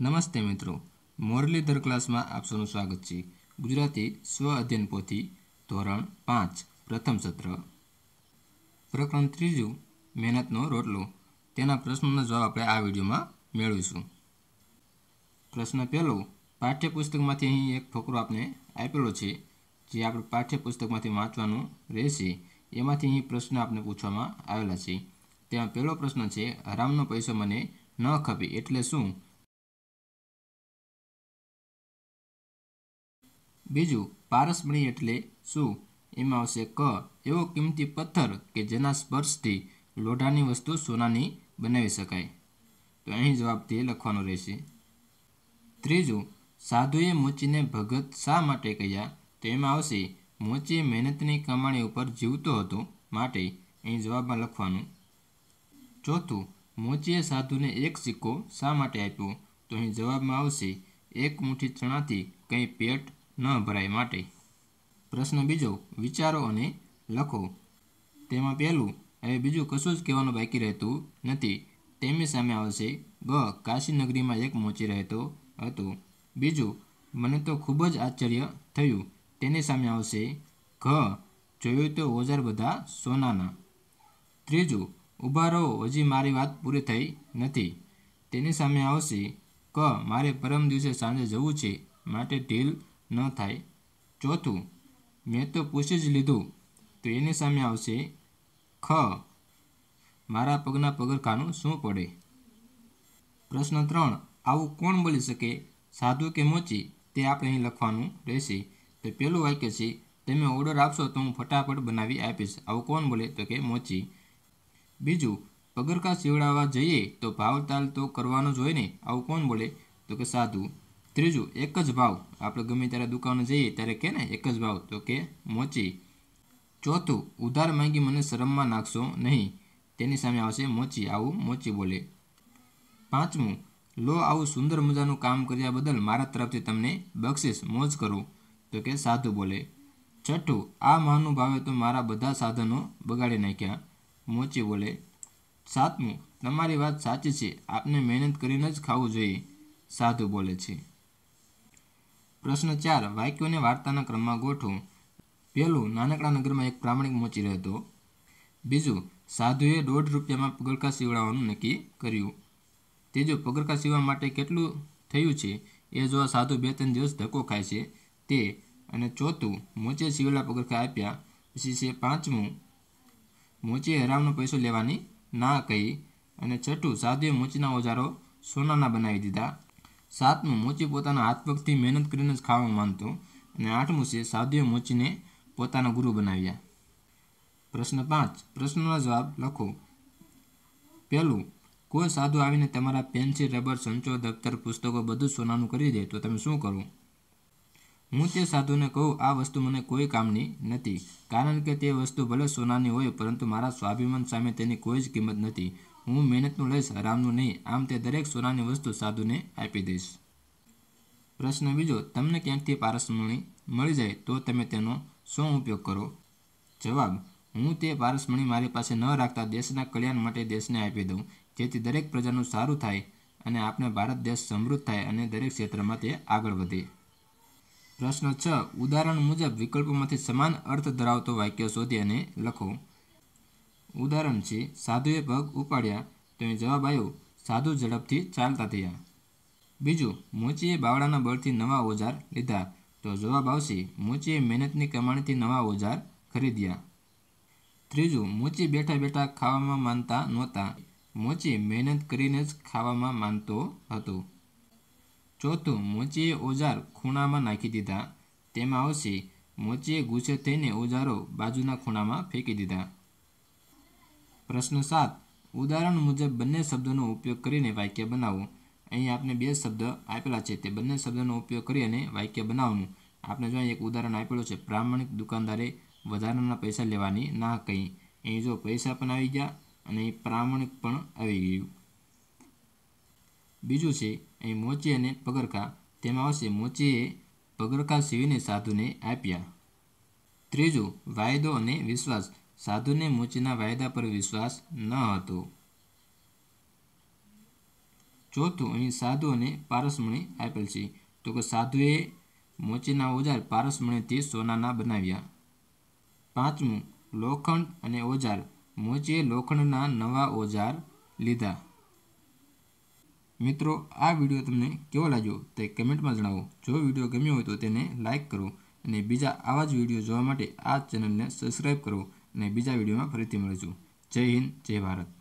નમસ્તે મિત્રો, મોરલીધર ક્લાસમાં આપ સ્વાગત છે. ગુજરાતી સ્વ અધ્યયન પોથી ધોરણ પાંચ, પ્રથમ સત્ર. પ્રકરણ ત્રીજું, મહેનતનો રોટલો. તેના પ્રશ્નોનો જવાબ આપણે આ વિડીયોમાં મેળવીશું. પ્રશ્ન પહેલો, પાઠ્યપુસ્તકમાંથી અહીં એક ફકરો આપણે આપેલો છે, જે આપણે પાઠ્યપુસ્તકમાંથી વાંચવાનું રહેશે. એમાંથી અહીં પ્રશ્ન આપણે પૂછવામાં આવેલા છે. તેમાં પહેલો પ્રશ્ન છે હરામનો પૈસો મને ન ખપે, એટલે શું? બીજું, પારસમણી એટલે શું? એમાં આવશે ક. એવો કિંમતી પથ્થર કે જેના સ્પર્શથી લોઢાની વસ્તુ સોનાની બનાવી શકાય. તો અહીં જવાબ તે લખવાનો રહેશે. ત્રીજું, સાધુએ મોચીને ભગત શા માટે કહ્યા? તો એમાં આવશે, મોચી મહેનતની કમાણી ઉપર જીવતો હતો માટે. અહીં જવાબમાં લખવાનું. ચોથું, મોચીએ સાધુને એક સિક્કો શા માટે આપ્યો? તો અહીં જવાબમાં આવશે, એક મુઠ્ઠી ચણાથી કંઈ પેટ ન ભરાય માટે. પ્રશ્ન બીજો, વિચારો અને લખો. તેમાં પહેલું, હવે બીજું કશું જ કહેવાનું બાકી રહેતું નથી. તેમની સામે આવશે ગ કાશી નગરીમાં એક મોચી રહેતો હતો. બીજું, મને તો ખૂબ જ આશ્ચર્ય થયું. તેની સામે આવશે, ઘ, જોયું તો ઓજાર બધા સોનાના. ત્રીજું ઊભા રહો, હજી મારી વાત પૂરી થઈ નથી. તેની સામે આવશે, ક, મારે પરમ દિવસે સાંજે જવું છે, માટે ઢીલ ન થાય. ચોથું, મેં તો પૂછી જ લીધું, તો એની સામે આવશે, ખ, મારા પગના પગરખાનું શું પડે? પ્રશ્ન ત્રણ, આવું કોણ બોલી શકે? સાધુ કે મોચી? તે આપણે અહીં લખવાનું રહેશે. તો પહેલું વાક્ય છે, તમે ઓર્ડર આપશો તો હું ફટાફટ બનાવી આપીશ. આવું કોણ બોલે? તો કે મોચી. બીજું, પગરખા સીવડાવવા જઈએ તો ભાવતાલ તો કરવાનો જ હોય ને? આવું કોણ બોલે? તો કે સાધુ. ત્રીજું, એક જ ભાવ. આપણે ગમે ત્યારે દુકાને જઈએ ત્યારે કે ને, એક જ ભાવ. તો કે મોચી. ચોથું, ઉધાર માંગી મને શરમમાં નાખશો નહીં. તેની સામે આવશે મોચી. આવું મોચી બોલે. પાંચમું, લો આવું સુંદર મજાનું કામ કર્યા બદલ મારા તરફથી તમને બક્ષિસ, મોજ કરું. તો કે સાધુ બોલે. છઠ્ઠું, આ મહાનુભાવે તો મારા બધા સાધનો બગાડી નાખ્યા. મોચી બોલે. સાતમું, તમારી વાત સાચી છે. આપને મહેનત કરીને જ ખાવું જોઈએ. સાધુ બોલે છે. પ્રશ્ન ચાર, વાક્યોને વાર્તાના ક્રમમાં ગોઠવો. પહેલું, નાનકડા નગરમાં એક પ્રામાણિક મોચી રહેતો. બીજું, સાધુએ દોઢ રૂપિયામાં પગરખા સીવડાવવાનું નક્કી કર્યું. ત્રીજું, પગરખા સીવવા માટે કેટલું થયું છે? એ જોવા સાધુ બે ત્રણ દિવસ ધક્કો ખાય છે. તે અને ચોથું, મોચે સીવેલા પગરખા આપ્યા. પછી છે પાંચમું મોચીએ હરામનો પૈસો લેવાની ના કહી. અને છઠ્ઠું, સાધુએ મોચીના ઓજારો સોનાના બનાવી દીધા. સાતમું મોચી પોતાના હાથપગથી મહેનત કરીને જ ખાવા માનતો અને આઠમું છે સાધુએ મોચીને પોતાના ગુરુ બનાવ્યા. પ્રશ્ન પાંચ, પ્રશ્નનો જવાબ લખો. પહેલું, કોઈ સાધુ આવીને તમારા પેન્સિલ, રબર, સંચો, દફતર, પુસ્તકો બધું સોનાનું કરી દે તો તમે શું કરો? હું તે સાધુને કહું, આ વસ્તુ મને કોઈ કામની નથી. કારણ કે તે વસ્તુ ભલે સોનાની હોય, પરંતુ મારા સ્વાભિમાન સામે તેની કોઈ જ કિંમત નથી. હું મહેનતનું લઈશ હરામનું નહીં. આમ તે દરેક સોનાની વસ્તુ સાધુને આપી દઈશ. પ્રશ્ન બીજો, તમને ક્યાંકથી પારસમણી મળી જાય તો તમે તેનો શું ઉપયોગ કરો? જવાબ, હું તે પારસમણી મારી પાસે ન રાખતા દેશના કલ્યાણ માટે દેશને આપી દઉં, જેથી દરેક પ્રજાનું સારું થાય અને આપણે ભારત દેશ સમૃદ્ધ થાય અને દરેક ક્ષેત્રમાં તે આગળ વધે. પ્રશ્ન છ, ઉદાહરણ મુજબ વિકલ્પોમાંથી સમાન અર્થ ધરાવતો વાક્ય શોધી અને લખો. ઉદાહરણ છે, સાધુએ પગ ઉપાડ્યા તો જવાબ આવ્યો સાધુ ઝડપથી ચાલતા થયા. બીજું, મોચીએ બાવળાના બળથી નવા ઓજાર લીધા. તો જવાબ આવશે, મોચીએ મહેનતની કમાણીથી નવા ઓજાર ખરીદ્યા. ત્રીજું, મોચી બેઠા બેઠા ખાવામાં માનતા નહોતા. મોચી મહેનત કરીને જ ખાવામાં માનતો હતો. ચોથું, મોચીએ ઓજાર ખૂણામાં નાખી દીધા. તેમાં આવશે, મોચીએ ગુસ્સે થઈને ઓજારો બાજુના ખૂણામાં ફેંકી દીધા. પ્રશ્ન સાત. ઉદાહરણ મુજબ બંને શબ્દોનો ઉપયોગ કરીને વાક્ય બનાવો. અહીં આપણે બે શબ્દ આપેલા છે, તે બંને શબ્દોનો ઉપયોગ કરી અને વાક્ય બનાવવાનું. આપણે જો એક ઉદાહરણ આપેલું છે, પ્રામાણિક દુકાનદારે વધારાના પૈસા લેવાની ના કહી. અહીં જો પૈસા પણ આવી ગયા અને અહીં પ્રામાણિક પણ આવી ગયું. બીજું છે, અહીં મોચી અને પગરખા. તેમાં આવશે, મોચીએ પગરખા સીવીને સાધુને આપ્યા. ત્રીજું, વાયદો અને વિશ્વાસ. સાધુને મોચીના વાયદા પર વિશ્વાસ ન હતો. ચોથું, અહીં સાધુ અને પારસમણી આપેલ છે. તો કે સાધુએ મોચીના ઓજાર પારસમણીથી સોનાના બનાવ્યા. પાંચમું, લોખંડ અને ઓજાર. મોચીએ લોખંડના નવા ઓજાર લીધા. મિત્રો, આ વીડિયો તમને કેવો લાગ્યો તે કમેન્ટમાં જણાવો. જો વીડિયો ગમ્યો હોય તો તેને લાઇક કરો અને બીજા આવા જ વીડિયો જોવા માટે આ ચેનલને સબસ્ક્રાઈબ કરો. અને બીજા વિડીયોમાં ફરીથી મળીશું. જય હિન્દ જય ભારત.